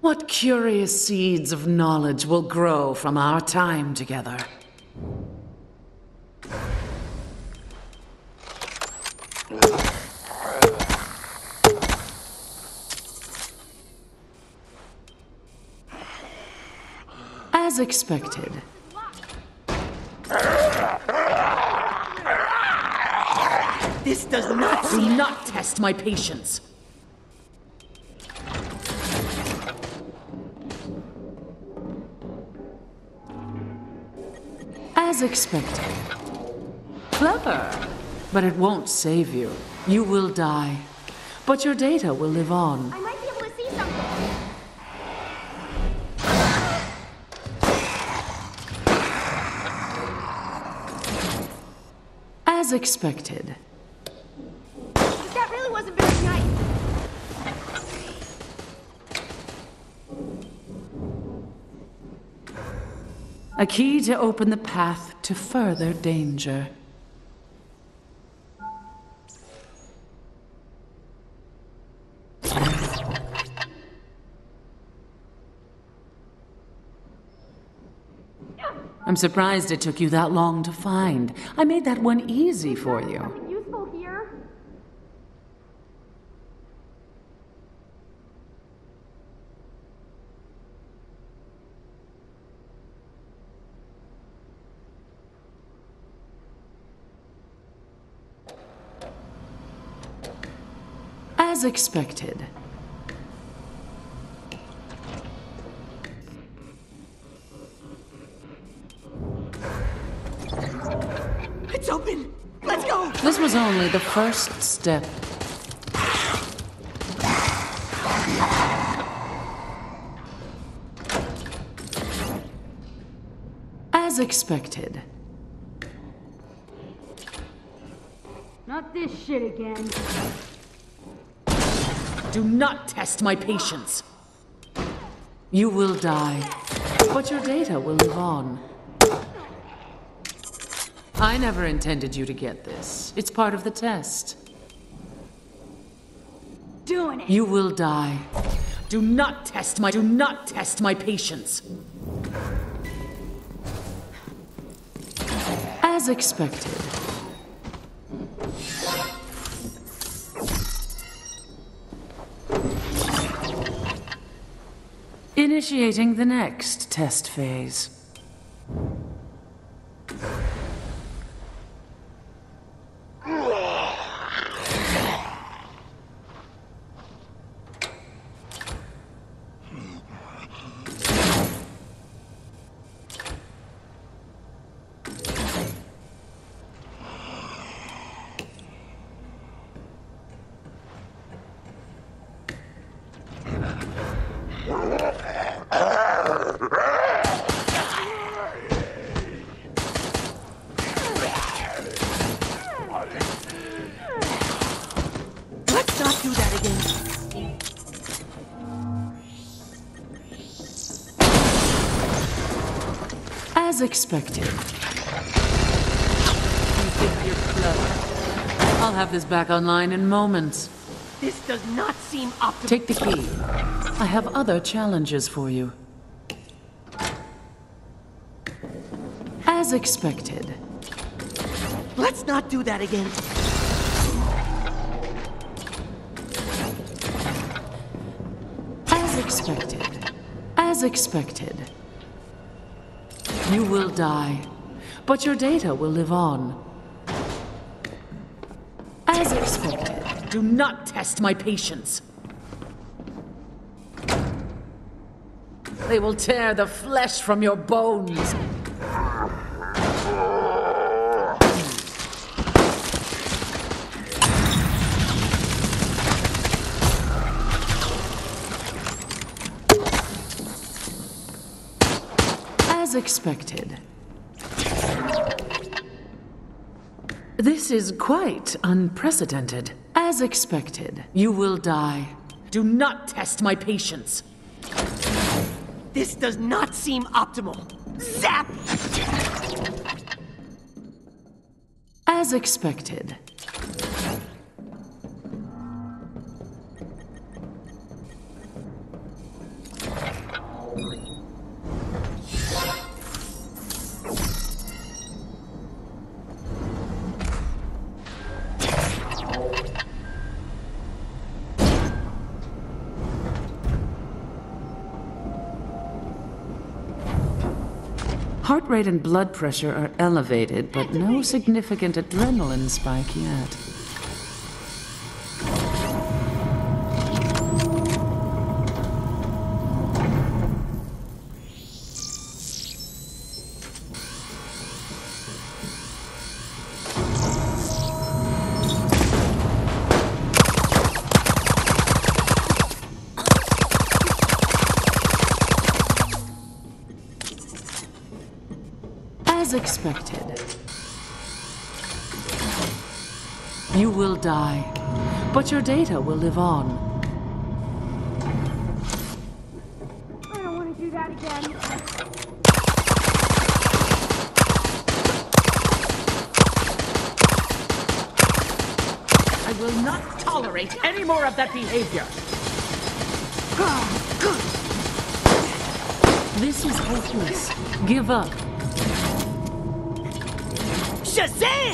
What curious seeds of knowledge will grow from our time together? As expected. This does not Do not test my patience. As expected. Clever. But it won't save you. You will die. But your data will live on. I might be able to see something. As expected. That really wasn't very nice. A key to open the path to further danger. I'm surprised it took you that long to find. I made that one easy for you. As expected. It's open! Let's go! This was only the first step. As expected. Not this shit again. Do not test my patience. You will die, but your data will live on. I never intended you to get this. It's part of the test. Doing it. You will die. Do not test my do not test my patience. As expected. Initiating the next test phase. As expected. You think you're clever? I'll have this back online in moments. This does not seem optimal. Take the key. I have other challenges for you. As expected. Let's not do that again. As expected. As expected. You will die, but your data will live on. As expected. Do not test my patience. They will tear the flesh from your bones. Expected. This is quite unprecedented. As expected, you will die. Do not test my patience. This does not seem optimal. Zap! As expected. Heart rate and blood pressure are elevated, but no significant adrenaline spike yet. Expected. You will die, but your data will live on. I don't want to do that again. I will not tolerate any more of that behavior. This is hopeless. Give up. Shazam!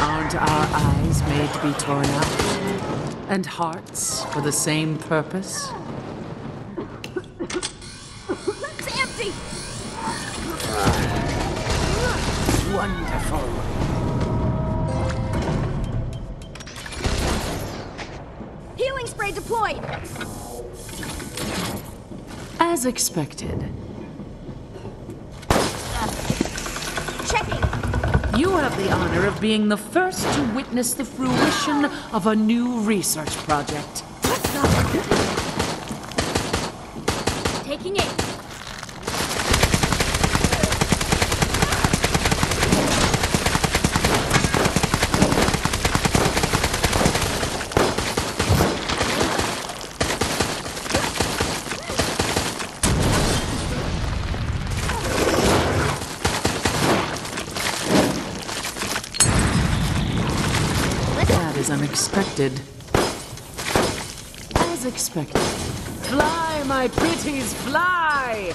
Aren't our eyes made to be torn out? And hearts for the same purpose? It's empty! Wonderful. Deployed! As expected. Checking! You have the honor of being the first to witness the fruition of a new research project. Taking aim. That is unexpected. As expected. Fly, my pretties, fly!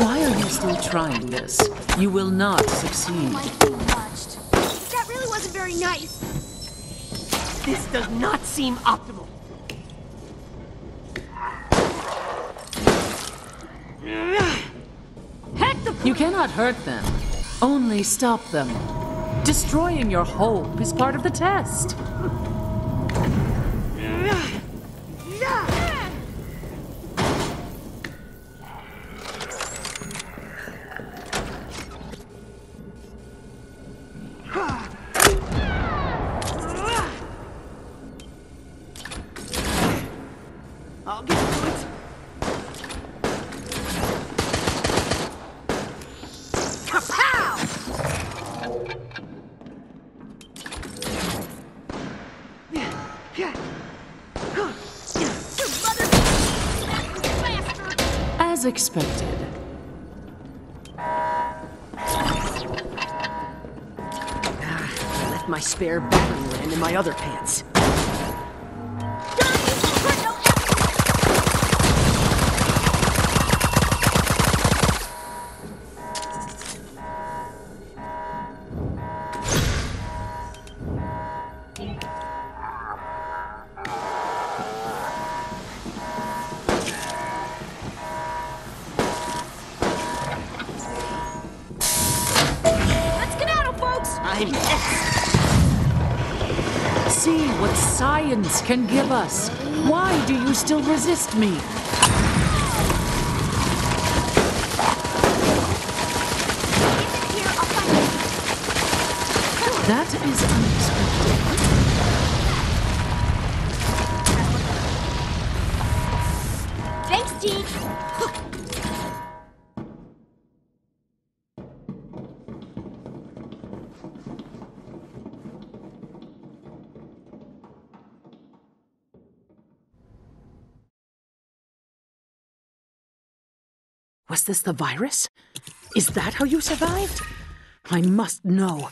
Why are you still trying this? You will not succeed. Like being watched. That really wasn't very nice. This does not seem optimal. Heck You cannot hurt them, only stop them. Destroying your hope is part of the test. I'll get to it. Kapow! Expected. Ah, I left my spare battering in my other pants. Science can give us. Why do you still resist me? Isn't here, I'll find That is unexpected. Was this the virus? Is that how you survived? I must know.